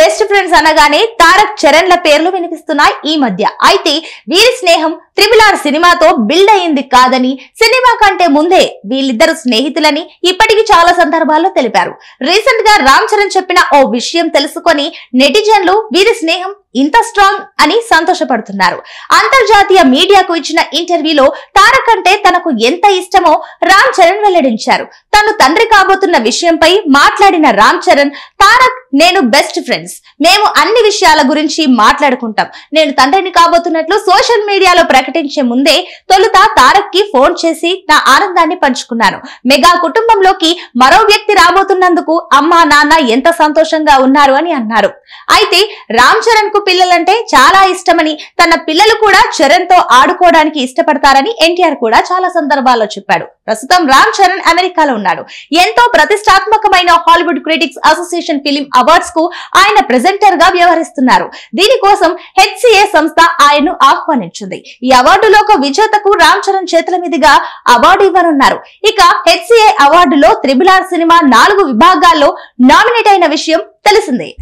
Best friends అనగానే తారక్ చరణ్ల పేర్లు వినిపిస్తున్నాయి ఈ మధ్య. అయితే వీరి స్నేహం త్రిబుల్ ఆర్ సినిమాతో బిల్డ్ అయింది కాదని సినిమా కంటే ముందే వీళ్ళిద్దరు స్నేహితులని ఇప్పటికీ చాలా సందర్భాల్లో తెలిపారు. రీసెంట్గా రామ్ చరణ్ చెప్పిన ఓ విషయం తెలుసుకొని నెటిజన్లు వీరి స్నేహం ఇంత స్ట్రాంగ్ అని సంతోషపడుతున్నారు. అంతర్జాతీయ మీడియాకు ఇచ్చిన ఇంటర్వ్యూలో తారక్ అంటే తనకు ఎంత ఇష్టమో రామ్ చరణ్ వెల్లడించారు. తను తండ్రి కాబోతున్న విషయంపై మాట్లాడిన రామ్ చరణ్ తారక్ నేను బెస్ట్ ఫ్రెండ్స్ మేము అన్ని విషయాల గురించి మాట్లాడుకుంటాం. నేను తండ్రిని కాబోతున్నట్లు సోషల్ మీడియాలో ప్రకటించే ముందే తొలుత తారక్కి ఫోన్ చేసి నా ఆనందాన్ని పంచుకున్నాను. మెగా కుటుంబంలోకి మరో వ్యక్తి రాబోతున్నందుకు అమ్మా నాన్న ఎంత సంతోషంగా ఉన్నారు అని అన్నారు. అయితే రామ్ చరణ్కు పిల్లలంటే చాలా ఇష్టమని తన పిల్లలు కూడా చరణ్తో ఆడుకోవడానికి ఇష్టపడతారని ఎన్టీఆర్ కూడా చాలా సందర్భాల్లో చెప్పాడు. ప్రస్తుతం రామ్ చరణ్ అమెరికాలో ఉన్నాడు. ఎంతో ప్రతిష్టాత్మకమైన హాలీవుడ్ క్రిటిక్స్ అసోసియేషన్ ఫిలిం అవార్డ్స్కు ఆయన ప్రెజెంటర్గా వ్యవహరిస్తున్నారు. దీనికోసం హెచ్సిఏ సంస్థ ఆయన్ను ఆహ్వానించింది. ఈ అవార్డులో ఒక విజేతకు రామ్ చరణ్ చేతుల మీదుగా అవార్డు ఇవ్వనున్నారు. ఇక హెచ్సిఐ అవార్డులో త్రిబుల్ ఆర్ సినిమా నాలుగు విభాగాల్లో నామినేట్ అయిన విషయం తెలిసిందే.